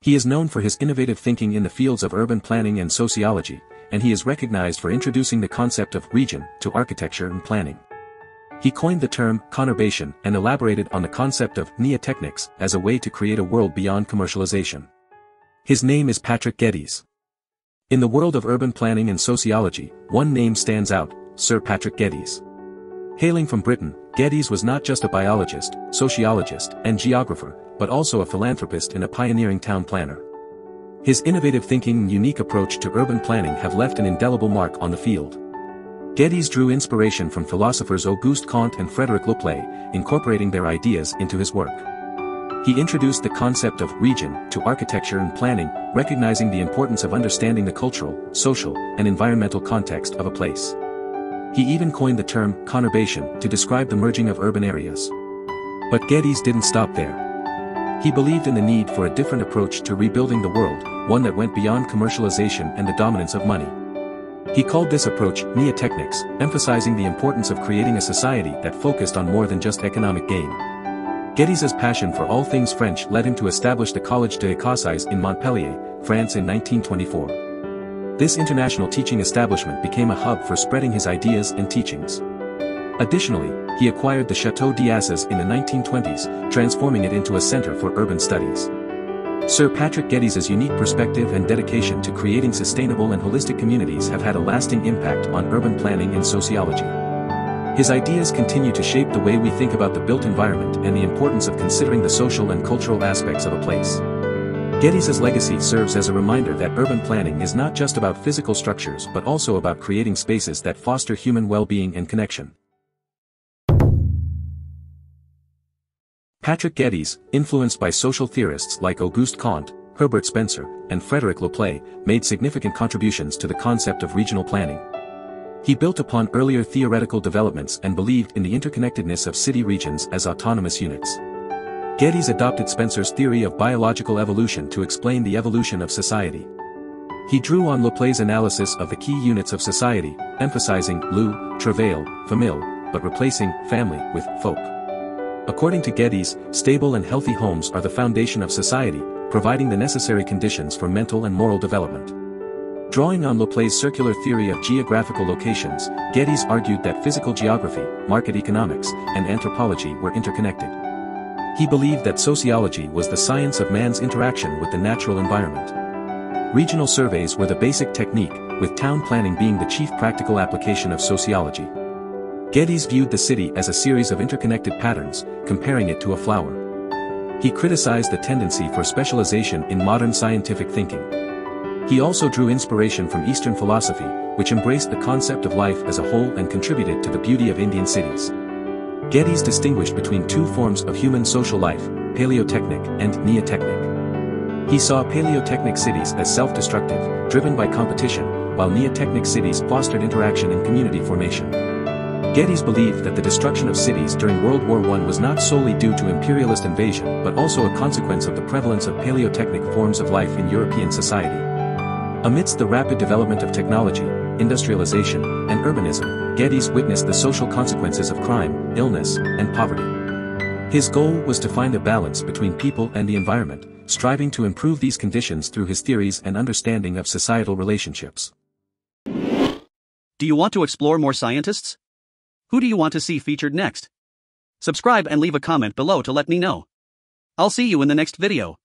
He is known for his innovative thinking in the fields of urban planning and sociology, and he is recognized for introducing the concept of region to architecture and planning. He coined the term conurbation and elaborated on the concept of neotechnics as a way to create a world beyond commercialization. His name is Patrick Geddes. In the world of urban planning and sociology, one name stands out, Sir Patrick Geddes. Hailing from Britain, Geddes was not just a biologist, sociologist, and geographer, but also a philanthropist and a pioneering town planner. His innovative thinking and unique approach to urban planning have left an indelible mark on the field. Geddes drew inspiration from philosophers Auguste Comte and Frederic LePlay, incorporating their ideas into his work. He introduced the concept of region to architecture and planning, recognizing the importance of understanding the cultural, social, and environmental context of a place. He even coined the term conurbation to describe the merging of urban areas. But Geddes didn't stop there. He believed in the need for a different approach to rebuilding the world, one that went beyond commercialization and the dominance of money. He called this approach neotechnics, emphasizing the importance of creating a society that focused on more than just economic gain. Geddes's passion for all things French led him to establish the Collège des Écossais in Montpellier, France in 1924. This international teaching establishment became a hub for spreading his ideas and teachings. Additionally, he acquired the Château d'Assas in the 1920s, transforming it into a center for urban studies. Sir Patrick Geddes's unique perspective and dedication to creating sustainable and holistic communities have had a lasting impact on urban planning and sociology. His ideas continue to shape the way we think about the built environment and the importance of considering the social and cultural aspects of a place. Geddes's legacy serves as a reminder that urban planning is not just about physical structures but also about creating spaces that foster human well-being and connection. Patrick Geddes, influenced by social theorists like Auguste Comte, Herbert Spencer, and Frederic LePlay, made significant contributions to the concept of regional planning. He built upon earlier theoretical developments and believed in the interconnectedness of city regions as autonomous units. Geddes adopted Spencer's theory of biological evolution to explain the evolution of society. He drew on LePlay's analysis of the key units of society, emphasizing lieu, travail, famille, but replacing family with folk. According to Geddes, stable and healthy homes are the foundation of society, providing the necessary conditions for mental and moral development. Drawing on LePlay's circular theory of geographical locations, Geddes argued that physical geography, market economics, and anthropology were interconnected. He believed that sociology was the science of man's interaction with the natural environment. Regional surveys were the basic technique, with town planning being the chief practical application of sociology. Geddes viewed the city as a series of interconnected patterns, comparing it to a flower. He criticized the tendency for specialization in modern scientific thinking. He also drew inspiration from Eastern philosophy, which embraced the concept of life as a whole and contributed to the beauty of Indian cities. Geddes distinguished between two forms of human social life, paleotechnic and neotechnic. He saw paleotechnic cities as self-destructive, driven by competition, while neotechnic cities fostered interaction and community formation. Geddes believed that the destruction of cities during World War I was not solely due to imperialist invasion but also a consequence of the prevalence of paleotechnic forms of life in European society. Amidst the rapid development of technology, industrialization, and urbanism, Geddes witnessed the social consequences of crime, illness, and poverty. His goal was to find a balance between people and the environment, striving to improve these conditions through his theories and understanding of societal relationships. Do you want to explore more scientists? Who do you want to see featured next? Subscribe and leave a comment below to let me know. I'll see you in the next video.